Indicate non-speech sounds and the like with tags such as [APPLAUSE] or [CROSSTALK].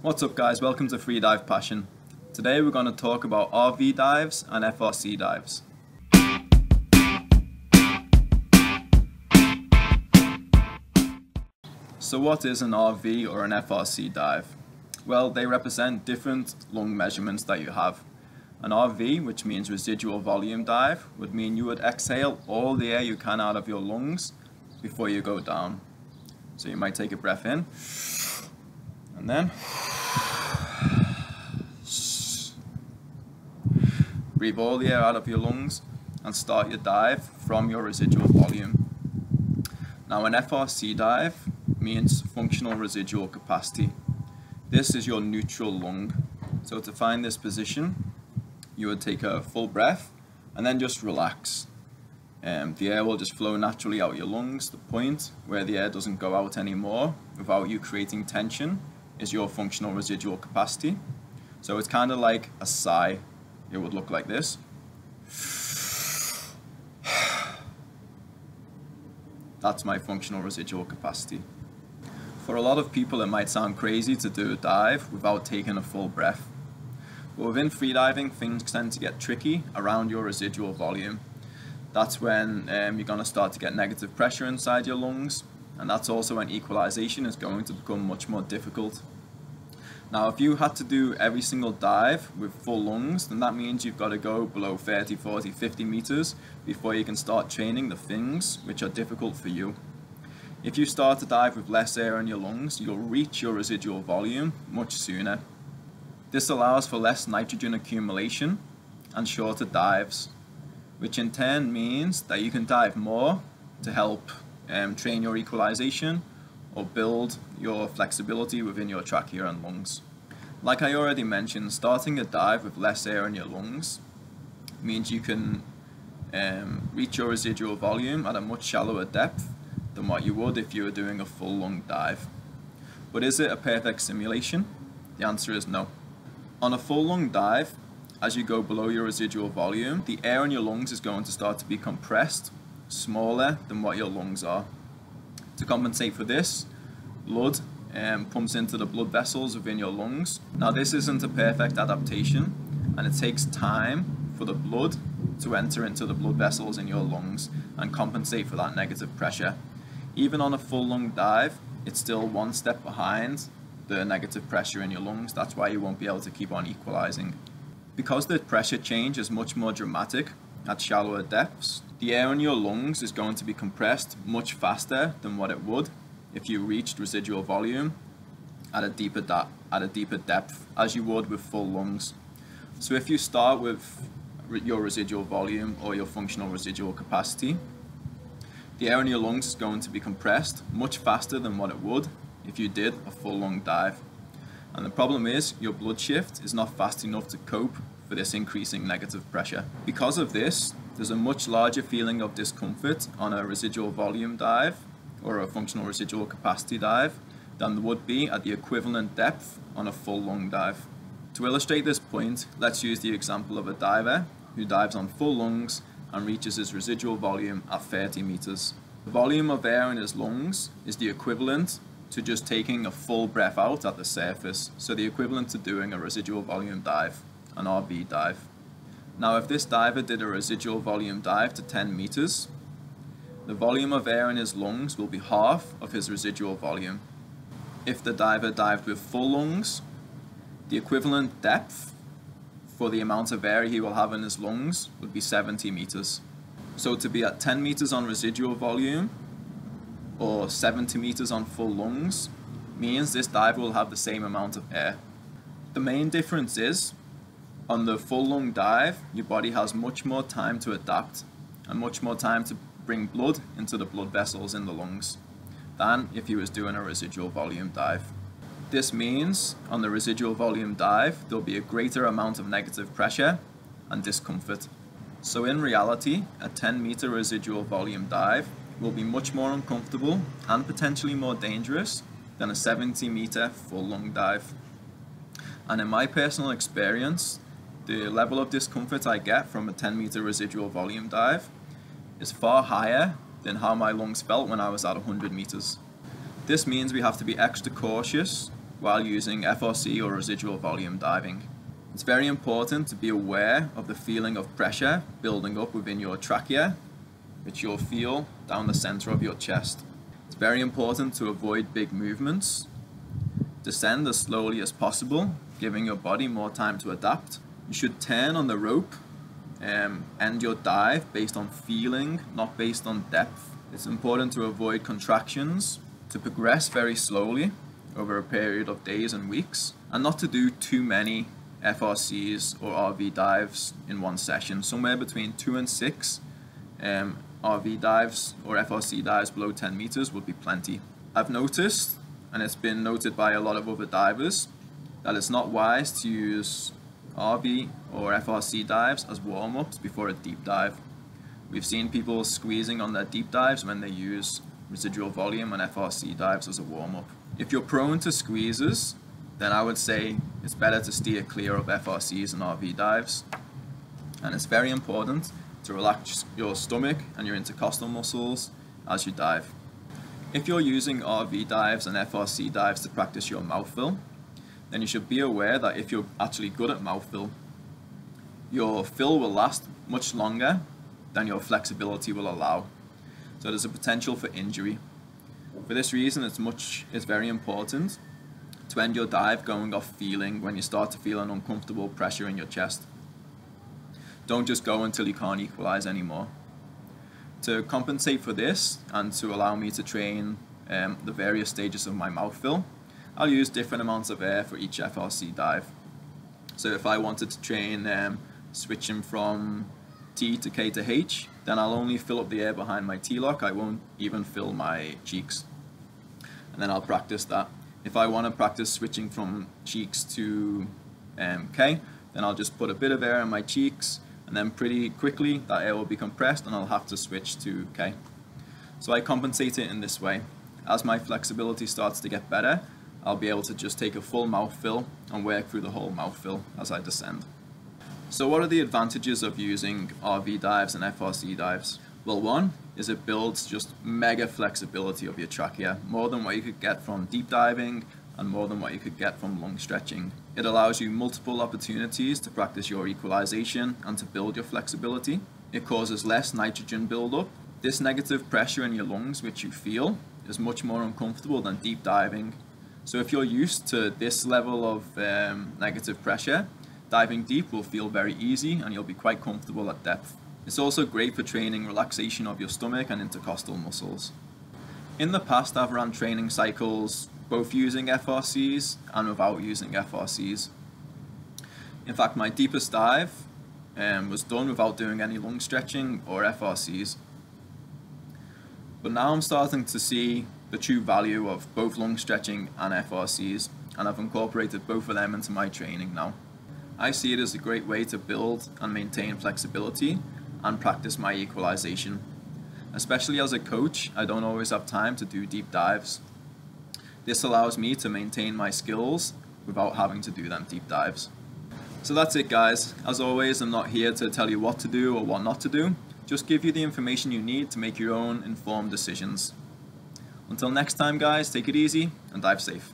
What's up guys, welcome to Freedive Passion. Today we're going to talk about RV dives and FRC dives. So what is an RV or an FRC dive? Well, they represent different lung measurements that you have. An RV, which means residual volume dive, would mean you would exhale all the air you can out of your lungs before you go down. So you might take a breath in, and then breathe all the air out of your lungs and start your dive from your residual volume. Now an FRC dive means functional residual capacity. This is your neutral lung. So to find this position, you would take a full breath and then just relax. Um, the air will just flow naturally out your lungs. The point where the air doesn't go out anymore without you creating tension is your functional residual capacity. So it's kind of like a sigh. It would look like this. [SIGHS] That's my functional residual capacity. For a lot of people it might sound crazy to do a dive without taking a full breath. But within freediving, things tend to get tricky around your residual volume. That's when um, you're going to start to get negative pressure inside your lungs, and that's also when equalization is going to become much more difficult. Now, if you had to do every single dive with full lungs, then that means you've got to go below 30, 40, 50 meters before you can start training the things which are difficult for you. If you start to dive with less air in your lungs, you'll reach your residual volume much sooner. This allows for less nitrogen accumulation and shorter dives, which in turn means that you can dive more to help um, train your equalization or build your flexibility within your trachea and lungs. Like I already mentioned, starting a dive with less air in your lungs means you can um, reach your residual volume at a much shallower depth than what you would if you were doing a full lung dive. But is it a perfect simulation? The answer is no. On a full lung dive, as you go below your residual volume, the air in your lungs is going to start to be compressed, smaller than what your lungs are. To compensate for this, blood um, pumps into the blood vessels within your lungs. Now this isn't a perfect adaptation and it takes time for the blood to enter into the blood vessels in your lungs and compensate for that negative pressure. Even on a full lung dive, it's still one step behind the negative pressure in your lungs. That's why you won't be able to keep on equalizing. Because the pressure change is much more dramatic at shallower depths, the air in your lungs is going to be compressed much faster than what it would if you reached residual volume at a deeper at a deeper depth as you would with full lungs. So if you start with your residual volume or your functional residual capacity, the air in your lungs is going to be compressed much faster than what it would if you did a full lung dive. And the problem is your blood shift is not fast enough to cope for this increasing negative pressure. Because of this, there's a much larger feeling of discomfort on a residual volume dive or a functional residual capacity dive than there would be at the equivalent depth on a full lung dive. To illustrate this point, let's use the example of a diver who dives on full lungs and reaches his residual volume at 30 meters. The volume of air in his lungs is the equivalent to just taking a full breath out at the surface, so the equivalent to doing a residual volume dive, an RV dive. Now if this diver did a residual volume dive to 10 meters, the volume of air in his lungs will be half of his residual volume. If the diver dived with full lungs, the equivalent depth for the amount of air he will have in his lungs would be 70 meters. So to be at 10 meters on residual volume or 70 meters on full lungs means this diver will have the same amount of air. The main difference is on the full lung dive, your body has much more time to adapt and much more time to bring blood into the blood vessels in the lungs than if you was doing a residual volume dive. This means on the residual volume dive, there'll be a greater amount of negative pressure and discomfort. So in reality, a 10 meter residual volume dive will be much more uncomfortable and potentially more dangerous than a 70 meter full lung dive. And in my personal experience, the level of discomfort I get from a 10 meter residual volume dive is far higher than how my lungs felt when I was at 100 meters. This means we have to be extra cautious while using FRC or residual volume diving. It's very important to be aware of the feeling of pressure building up within your trachea, which you'll feel down the center of your chest. It's very important to avoid big movements. Descend as slowly as possible, giving your body more time to adapt. You should turn on the rope um, end your dive based on feeling, not based on depth. It's important to avoid contractions, to progress very slowly over a period of days and weeks, and not to do too many FRCs or RV dives in one session. Somewhere between two and six um, RV dives or FRC dives below 10 meters would be plenty. I've noticed, and it's been noted by a lot of other divers, that it's not wise to use RV or FRC dives as warm-ups before a deep dive. We've seen people squeezing on their deep dives when they use residual volume and FRC dives as a warm-up. If you're prone to squeezes, then I would say it's better to steer clear of FRCs and RV dives. And it's very important to relax your stomach and your intercostal muscles as you dive. If you're using RV dives and FRC dives to practice your mouth fill, then you should be aware that if you're actually good at mouth fill, your fill will last much longer than your flexibility will allow. So there's a potential for injury. For this reason, it's much it's very important to end your dive going off feeling when you start to feel an uncomfortable pressure in your chest. Don't just go until you can't equalize anymore. To compensate for this and to allow me to train um, the various stages of my mouth fill, I'll use different amounts of air for each FRC dive. So if I wanted to train um, switching from T to K to H, then I'll only fill up the air behind my T-lock, I won't even fill my cheeks. And then I'll practice that. If I want to practice switching from cheeks to um, K, then I'll just put a bit of air in my cheeks, and then pretty quickly that air will be compressed and I'll have to switch to K. So I compensate it in this way. As my flexibility starts to get better, I'll be able to just take a full mouth fill and work through the whole mouth fill as I descend. So what are the advantages of using RV dives and FRC dives? Well, one is it builds just mega flexibility of your trachea, more than what you could get from deep diving and more than what you could get from lung stretching. It allows you multiple opportunities to practice your equalization and to build your flexibility. It causes less nitrogen buildup. This negative pressure in your lungs, which you feel, is much more uncomfortable than deep diving so if you're used to this level of um, negative pressure, diving deep will feel very easy and you'll be quite comfortable at depth. It's also great for training relaxation of your stomach and intercostal muscles. In the past I've run training cycles both using FRCs and without using FRCs. In fact my deepest dive um, was done without doing any lung stretching or FRCs. But now I'm starting to see the true value of both lung stretching and FRCs and I've incorporated both of them into my training now. I see it as a great way to build and maintain flexibility and practice my equalization. Especially as a coach, I don't always have time to do deep dives. This allows me to maintain my skills without having to do them deep dives. So that's it guys. As always, I'm not here to tell you what to do or what not to do. Just give you the information you need to make your own informed decisions. Until next time guys, take it easy and dive safe.